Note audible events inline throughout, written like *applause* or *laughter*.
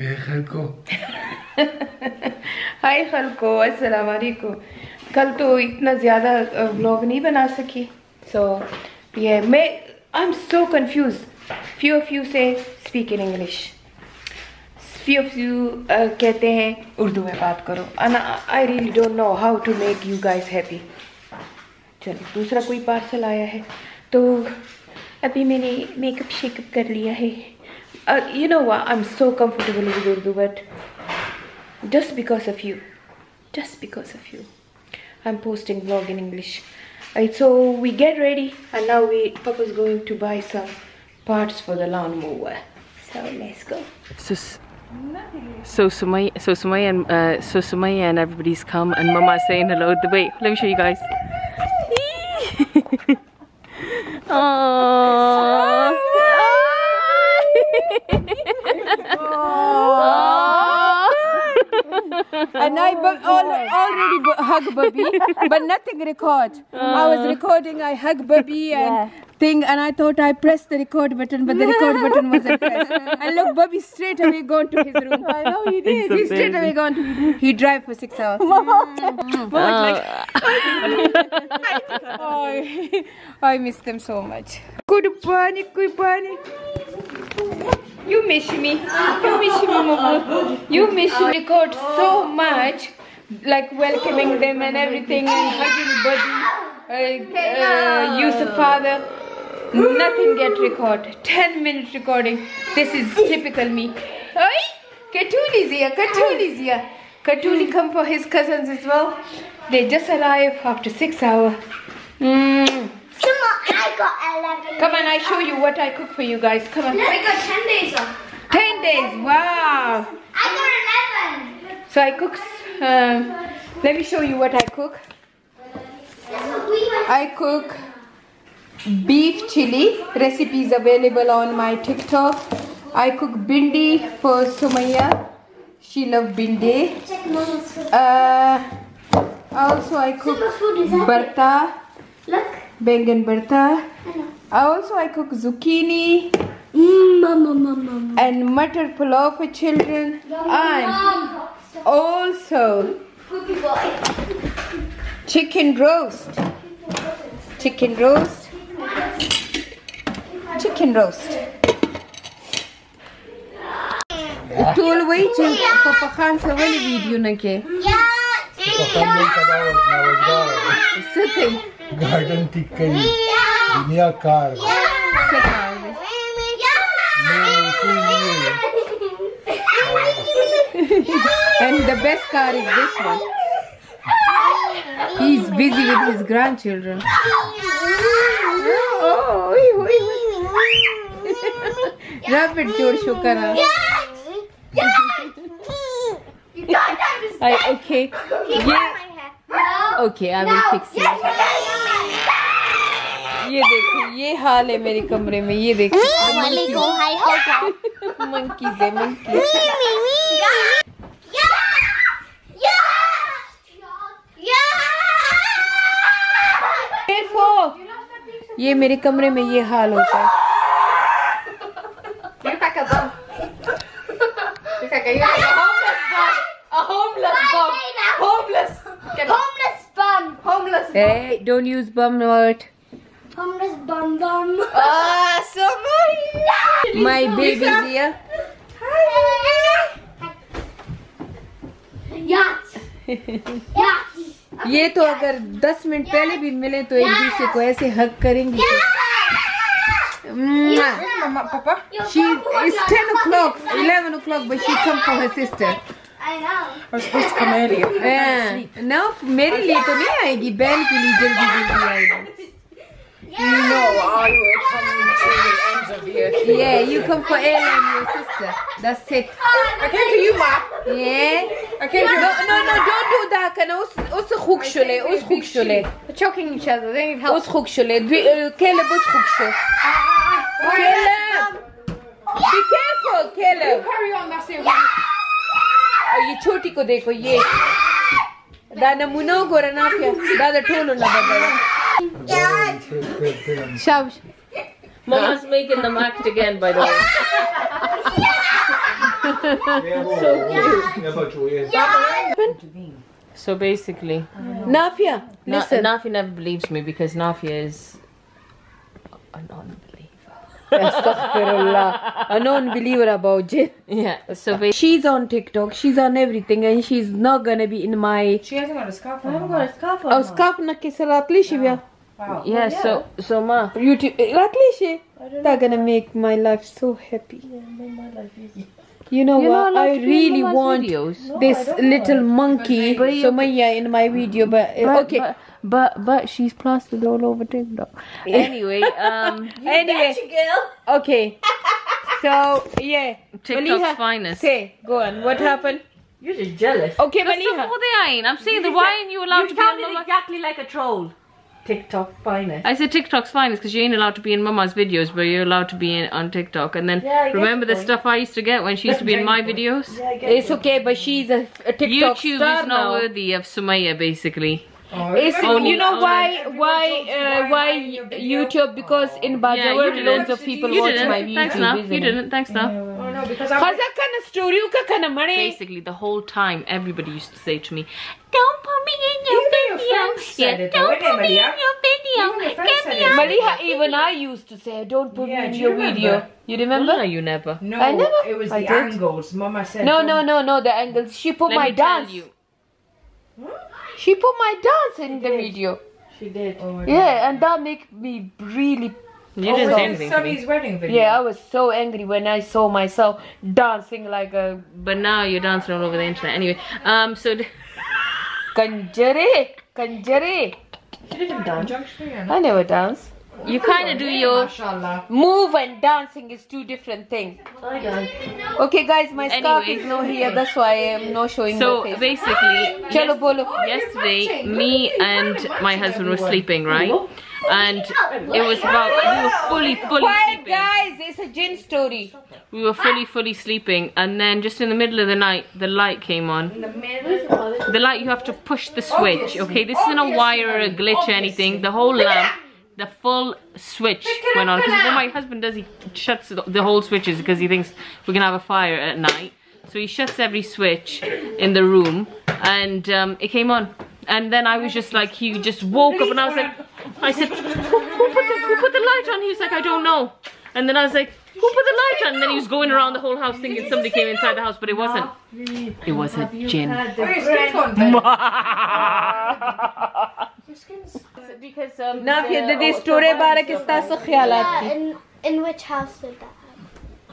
ايه خلقو هاي خلقو السلام علیکم کل تو اتنا زیادہ بلاگ نہیں بنا سکی سو یہ میں I am so confused few of you say speak in English few of you کہتے ہیں اردو میں بات کرو I really don't know how to make you guys happy چلو دوسرا کوئی پارسل آیا ہے تو ابھی میں نے میک اپ شیک اپ کر لیا ہے Uh, you know what? I'm so comfortable with Urdu, but just because of you, just because of you, I'm posting vlog in English. Right, so we get ready, and now we Papa's going to buy some parts for the lawnmower. So let's go. So, so Sumaya, so Sumaya and uh, so Sumaya and everybody's come, and Mama's saying hello. The wait, let me show you guys. *laughs* oh. Al- already bu- hug Bubby, *laughs* but nothing record. I was uh. recording, I hug Bubby and thing, and I thought I pressed the record button, but the record button wasn't *laughs* pressed. And look, Bubby straight away gone to his room. I know he did. He straight away gone to his room. He drive for six hours. *laughs* oh, I miss them so much. Good bunny, good bunny. You miss me. You miss me, Mama. You miss me. Record so much, like welcoming them and everything and hugging Buddy, uh, uh, Yusuf father. Nothing get recorded. 10 minute recording. This is typical me. Oi! Katuli's here. Katuli's here. Katuli come for his cousins as well. They just arrived after six hours. Mm. I got 11. Come on, I show you what I cook for you guys. Come on. I got 10 days off. 10 days. Wow. I got 11. So I cook. Um, let me show you what I cook. That's what we went I cook beef chili. Recipe is available on my TikTok. I cook bhindi for Sumaya. She love bhindi. check Mama's food. Uh, also I cook Mama's food is happy. barta, bengan barta. I. Also I cook zucchini mama. and matar pulao for children. And also chicken roast. Chicken roast. Chicken roast. Tool wait eh? papa khan se wali video na ke. Sitting garden tikai duniya kar sitting *laughs* and the best car is this one he's busy with his grandchildren oh oi, oi, oi. rabbit जोड़ show करा I, okay ये okay I will fix it ये देखो ये हाल है मेरे कमरे में ये देखो *laughs* monkey monkeys, eh, monkeys. Mimi, Mimi! یہ میرے کمرے میں یہ حال ہوتا ہے ڈونٹ یوز بم نٹ یہ تو اگر دس منٹ پہلے بھی ملے تو ایک دوسرے کو ایسے حق کریں گے نہ میرے لیے تو نہیں آئے گی بہن کے لیے جلدی جلدی آئے گی You know I will come to the ends of the earth. Yeah, you come for Ellen, your sister. That's it. I came for you, ma. Yeah. I came for No, no, no, don't do that. Can us us hook shole, eh? us hook shole. Eh? We're choking each other. They need help. Us hook shole. Eh? Uh, Caleb, us hook shole. Caleb. Be careful, Caleb. You carry on, that's it. ये छोटी को देखो ये दादा मुनो गोरना दादा ठोलो ना बदला Shove! Mama's making the act again, by the way. so cute. So basically, Nafia, listen. Na Nafia never believes me because Nafia is an unbeliever. A non-believer about jinn. Yeah. So she's on TikTok. She's on everything, and she's not gonna be in my. She hasn't got a scarf. I haven't got a scarf. Oh, scarf na kisaratli shivya. Wow. yeah. So so ma. YouTube ratlishi. They're gonna make my life so happy. You know You're not what? allowed I to be in really want videos. this little monkey But you- Sumaya in my video, but, uh, But, okay. But, but but she's plastered all over TikTok. Anyway, *laughs* um, anyway, okay. So yeah, *laughs* TikTok's Maliha, finest. Say, go on. What happened? You're just jealous. Okay, That's Maliha. not what they ain't. I'm saying that why aren't you allowed you to be on sounded exactly like a troll. TikTok finest. I said TikTok's finest because you ain't allowed to be in Mama's videos, but you're allowed to be in, on TikTok. And then Yeah, remember the point. stuff I used to get when she used to be in my *laughs* videos. Yeah, It's you. okay, but she's a, a TikTok YouTube star is not now. worthy of Sumaya, basically. Oh, It's, Only- you know only- why why uh, why YouTube because in Yeah, Bajawar you didn't. loads of people You watch didn't. my Thanks, now. You didn't. Thanks, now. Oh no, because I'm. Kind of story ka kind of money. Basically, the whole time, everybody used to say to me, "Don't put me in your Even your video. friends said Yeah, it don't put me in your video. Even your friends Get me out." Maliha, even I used to say, don't put Yeah, me in do your remember? video. You remember? No, you never. No, I never- it was I the did. angles. Mama said. No, no, no, no. The angles. She put Let my me tell dance. you. She put my dance in the video. She did. Oh, Yeah, and that make me really. You Oh, didn't was say anything to wedding video? Yeah, I was so angry when I saw myself dancing like a But now you're dancing all over the internet. Anyway, um, so th- *laughs* kanjare, kanjare. She didn't dance. I never dance. you kind of do your. Mashallah. Move and dancing is two different things. Okay, guys, my scarf Anyway. is not here. That's why I am not showing So my face. basically, Chalo bolo. yesterday, me and my husband were sleeping, right? And it was about we were fully, fully Quiet, sleeping. guys. It's a jinn story. We were fully, fully sleeping, and then just in the middle of the night, the light came on. In the middle the light you have to push the switch. Okay, this isn't a wire or a glitch or anything. The whole lamp, the full switch went on. Because what my husband does, he shuts the- the whole switches because he thinks we're gonna have a fire at night. So he shuts every switch in the room, and um, it came on. And then I was just like, he just woke up and I was like, I said, who, who, put the, who put the light on? He was like, I don't know. And then I was like, who put the light on? And then he was going around the whole house thinking somebody came inside the house, but it wasn't. It was a jinn. because um, Nafia, did they store about in In which house did that?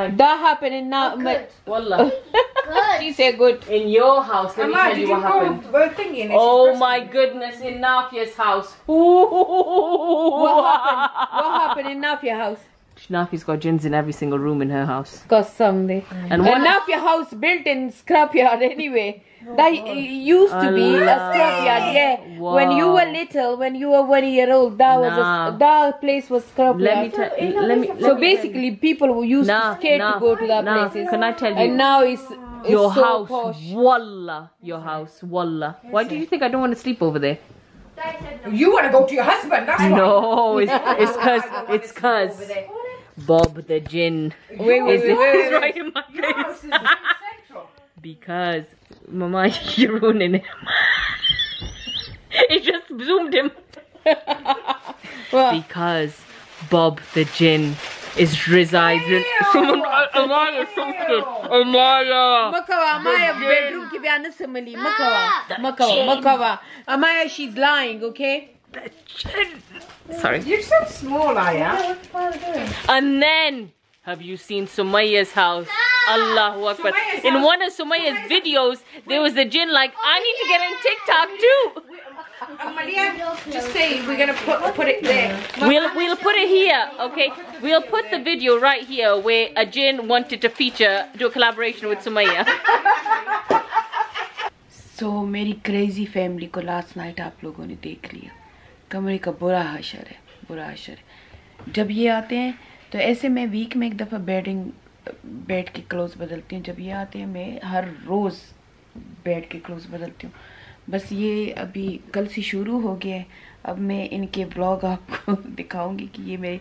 Happen? that happened in now oh, Good. Wallah. Good. *laughs* she said good In your house, let me Amma, tell did you you what go happened. well, thingy and Oh my goodness, in Nafia's house. what happened what happened in Nafia house Nafia's got jinns in every single room in her house. Custom day. And And one Nafia house built in scrapyard anyway. That used to be a Allah. scrapyard, yeah. When you were little, when you were one year old, that was a, that place was scrapyard. let me tell let me so basically, people who used Nah, to scared nah, to go to that nah. places. Can I tell you? And now it's, it's your so house, posh. wallah, your house, wallah. Why do you think I don't want to sleep over there? You want to go to your husband? That's why. No, it's it's *laughs* cause it's cause Bob the Jinn Wait, wait, is, wait, wait, is *laughs* right in my face. because Mama, you're ruining it. it just zoomed him. Because Bob the Jinn is resides *laughs* in. Someone, Amaya, something. Amaya. Makawa, Amaya bedroom ki byaana se mili. Makawa, Makawa, Makawa. Amaya, she's lying, okay? the. Sorry. You're so small, I am. And then, have you seen Sumaya's house? Ah, Allahu Akbar. Sumaya's in house. one of Sumaya's, Sumaya's videos, there was a jinn like, oh, I need yeah. to get on TikTok too. Amalia, just say we're gonna put put it there. We'll we'll put it here, okay? We'll put the video right here where a Jinn wanted to feature, do a collaboration with Sumaya. *laughs* so, my crazy family को last night आप लोगों ने देख लिया. کمرے کا برا حشر ہے، برا حشر ہے۔ جب یہ آتے ہیں، تو ایسے میں ویک میں ایک دفعہ بیڈنگ بیڈ کے کلوز بدلتی ہوں۔ جب یہ آتے ہیں، میں ہر روز بیڈ کے کلوز بدلتی ہوں۔ بس یہ ابھی کل سے شروع ہو گیا ہے۔ اب میں ان کے بلاگ آپ کو *laughs* دکھاؤں گی کہ یہ میری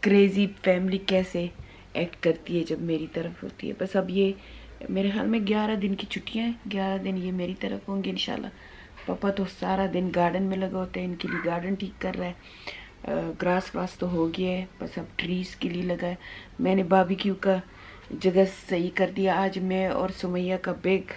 کریزی فیملی کیسے ایکٹ کرتی ہے جب میری طرف ہوتی ہے۔ بس اب یہ میرے خیال میں گیارہ دن کی چھٹیاں ہیں۔ گیارہ دن یہ میری طرف ہوں گی انشاءاللہ۔ پاپا تو سارا دن گارڈن میں لگا ہوتا ہے ان کے لیے گارڈن ٹھیک کر رہا ہے۔ گراس واس تو ہو گیا ہے، بس اب ٹریز کے لیے لگا ہے۔ میں نے بابی کیو کا جگہ صحیح کر دیا۔ آج میں اور سمیا کا بگ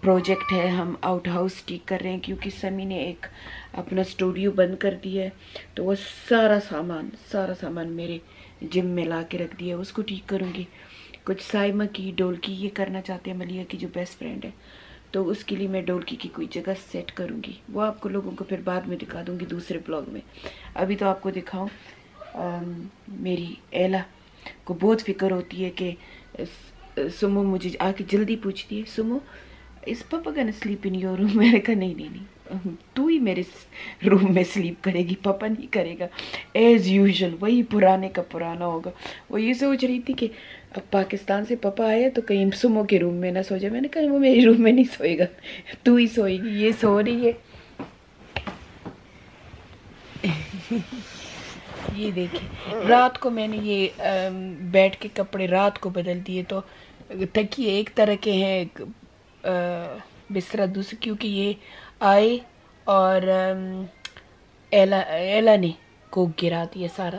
پروجیکٹ ہے، ہم آؤٹ ہاؤس ٹھیک کر رہے ہیں، کیونکہ سمی نے ایک اپنا اسٹوڈیو بند کر دیا ہے۔ تو وہ سارا سامان سارا سامان میرے جم میں لا کے رکھ دیا اس کو ٹھیک کروں گی۔ کچھ سائمہ کی، ڈولکی یہ کرنا چاہتے ہیں، ملیہ کی جو بیسٹ فرینڈ ہے۔ تو اس کے لیے میں ڈولکی کی کوئی جگہ سیٹ کروں گی۔ وہ آپ کو لوگوں کو پھر بعد میں دکھا دوں گی دوسرے بلاگ میں۔ ابھی تو آپ کو دکھاؤں۔ میری ایلا کو بہت فکر ہوتی ہے کہ سمو مجھے آ کے جلدی پوچھتی ہے، سمو، اس پاپا کا نا سلیپ ان یور روم میں نے کہا نہیں نہیں نہیں۔ تو ہی میرے روم میں سلیپ کرے گی، پاپا نہیں کرے گا۔ ایز یوزول وہی پرانے کا پرانا ہوگا۔ وہ یہ سوچ رہی تھی کہ اب پاکستان سے پاپا آیا تو کہیں سمو کے روم میں نہ سو جائے۔ میں نے کہا، وہ میری روم میں نہیں سوئے گا۔ تو ہی سوئے گی یہ سو رہی ہے۔ یہ دیکھیں۔ رات کو میں نے یہ بیٹھ کے کپڑے رات کو بدل دیے تو تکیے ایک طرح کے ہیں بسترا دوسرے، کیونکہ یہ آئے اور ایلا ایلا نے کو گرا دیا سارا۔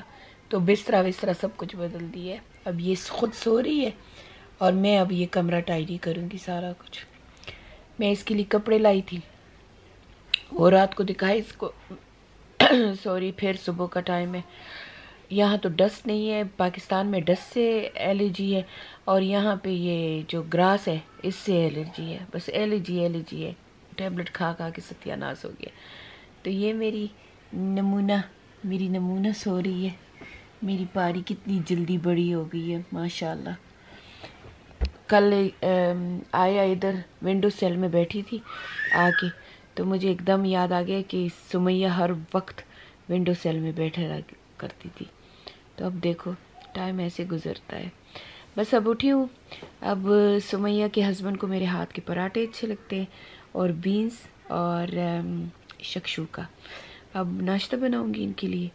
تو بسترا وسترا سب کچھ بدل دیا ہے۔ اب یہ خود سو رہی ہے اور میں اب یہ کمرہ ٹائری کروں گی سارا کچھ۔ میں اس کے لیے کپڑے لائی تھی۔ وہ رات کو دکھائے اس کو۔ *clears throat* سوری، پھر صبح کا ٹائم ہے۔ یہاں تو ڈسٹ نہیں ہے، پاکستان میں ڈسٹ سے الرجی ہے اور یہاں پہ یہ جو گراس ہے، اس سے الرجی ہے۔ بس الرجی الرجی ہے۔ ٹیبلٹ کھا کھا کے ستیہ ناس ہو گیا۔ تو یہ میری نمونہ میری نمونہ سو رہی ہے۔ میری پاری کتنی جلدی بڑی ہو گئی ہے ماشاء اللہ کل آیا ادھر ونڈو سیل میں بیٹھی تھی آ کے تو مجھے ایک دم یاد آ گیا کہ سمیہ ہر وقت ونڈو سیل میں بیٹھے رہ کرتی تھی۔ تو اب دیکھو ٹائم ایسے گزرتا ہے۔ بس اب اٹھی ہوں۔ اب سمیہ کے ہسبینڈ کو میرے ہاتھ کے پراٹھے اچھے لگتے ہیں اور بینس اور شکشو کا اب ناشتہ بناؤں گی ان کے لیے۔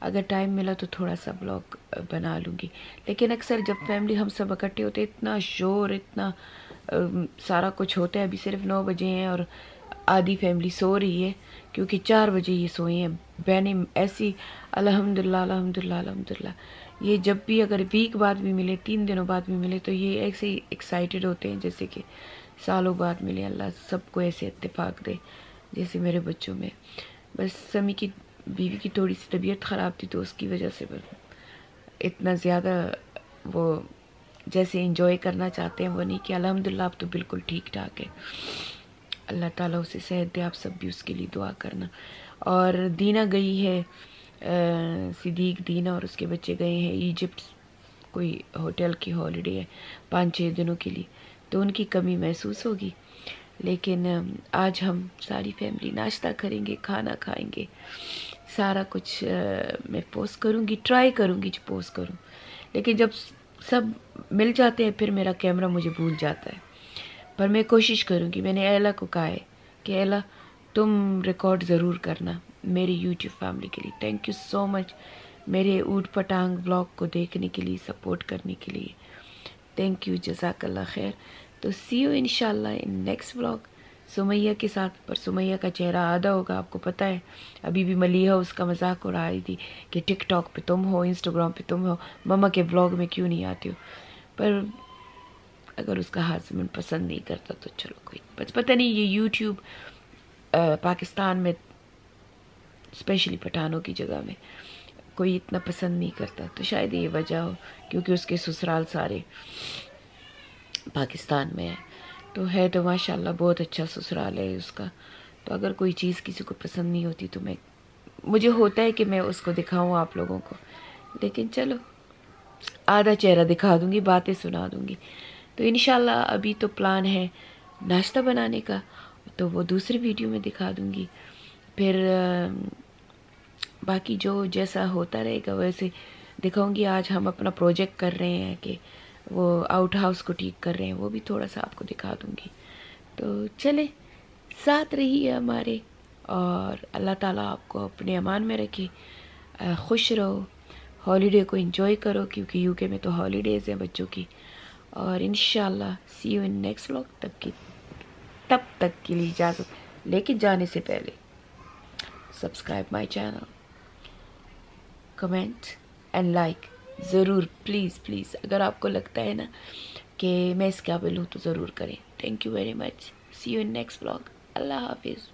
اگر ٹائم ملا تو تھوڑا سا بلاگ بنا لوں گی۔ لیکن اکثر جب فیملی ہم سب اکٹھے ہوتے اتنا شور، اتنا سارا کچھ ہوتا ہے۔ ابھی صرف نو بجے ہیں اور آدھی فیملی سو رہی ہے، کیونکہ چار بجے یہ سوئے ہیں۔ بہنیں ایسی الحمدللہ الحمدللہ الحمدللہ۔ یہ جب بھی اگر ویک بعد بھی ملے، تین دنوں بعد بھی ملے، تو یہ ایسے ہی ایکسائٹیڈ ہوتے ہیں، جیسے کہ سالوں بعد ملے۔ اللہ سب کو ایسے اتفاق دے، جیسے میرے بچوں میں۔ بس سمی کی بیوی کی تھوڑی سی طبیعت خراب تھی تو اس کی وجہ سے اتنا زیادہ وہ جیسے انجوائے کرنا چاہتے ہیں وہ نہیں کہ الحمد للہ آپ تو بالکل ٹھیک ٹھاک ہے اللہ تعالیٰ اسے صحت دے، آپ سب بھی اس کے لیے دعا کرنا۔ اور دینہ گئی ہے صدیق دینا اور اس کے بچے گئے ہیں۔ ایجپٹ کوئی ہوٹل کی ہالیڈے ہے پانچ چھ دنوں کے لیے، تو ان کی کمی محسوس ہوگی۔ لیکن، آج ہم ساری فیملی ناشتہ کریں گے، کھانا کھائیں گے۔ سارا کچھ میں پوسٹ کروں گی ٹرائی کروں گی جو پوسٹ کروں۔ لیکن جب سب مل جاتے ہیں، پھر میرا کیمرہ مجھے بھول جاتا ہے۔ پر میں کوشش کروں گی، میں نے ایلا کو کہا ہے کہ ایلا، تم ریکارڈ ضرور کرنا میری یوٹیوب فیملی کے لیے۔ تھینک یو سو مچ میرے اوٹ پٹانگ بلاگ کو دیکھنے کے لیے سپورٹ کرنے کے لیے۔ تھینک یو جزاک اللہ خیر۔ تو سی یو انشاءاللہ ان نیکسٹ بلاگ سمیہ کے ساتھ، پر سمیہ کا چہرہ آدھا ہوگا، آپ کو پتہ ہے۔ ابھی بھی ملیحہ اس کا مذاق اڑا رہی تھی کہ ٹک ٹاک پہ تم ہو، انسٹاگرام پہ تم ہو، مما کے بلاگ میں کیوں نہیں آتی ہو؟ پر اگر اس کا ہاتھ پسند نہیں کرتا تو چلو کوئی بس، پتہ نہیں یہ یوٹیوب پاکستان میں، اسپیشلی پٹھانوں کی جگہ میں کوئی اتنا پسند نہیں کرتا، تو شاید یہ وجہ ہو کیونکہ اس کے سسرال سارے پاکستان میں ہیں۔ تو ہے تو ماشاء اللہ بہت اچھا سسرال ہے اس کا۔ تو اگر کوئی چیز کسی کو پسند نہیں ہوتی تو میں مجھے ہوتا ہے کہ میں اس کو دکھاؤں آپ لوگوں کو۔ لیکن چلو، آدھا چہرہ دکھا دوں گی، باتیں سنا دوں گی۔ تو انشاءاللہ ابھی تو پلان ہے ناشتہ بنانے کا، تو وہ دوسری ویڈیو میں دکھا دوں گی۔ پھر باقی جو جیسا ہوتا رہے گا ویسے دکھاؤں گی۔ آج ہم اپنا پروجیکٹ کر رہے ہیں کہ وہ آؤٹ ہاؤس کو ٹھیک کر رہے ہیں، وہ بھی تھوڑا سا آپ کو دکھا دوں گی۔ تو چلے ساتھ رہیے ہمارے، اور اللہ تعالیٰ آپ کو اپنے امان میں رکھے۔ خوش رہو ہالیڈے کو انجوائے کرو، کیونکہ یو کے میں تو ہالیڈیز ہیں بچوں کی۔ اور انشاءاللہ see you in next blog تب کی، تب تک کے لیے اجازت لیکن جانے سے پہلے subscribe my channel comment and like ضرور پلیز پلیز اگر آپ کو لگتا ہے نا کہ میں اس قابل ہوں تو ضرور کریں. Thank you very much see you in next blog اللہ حافظ.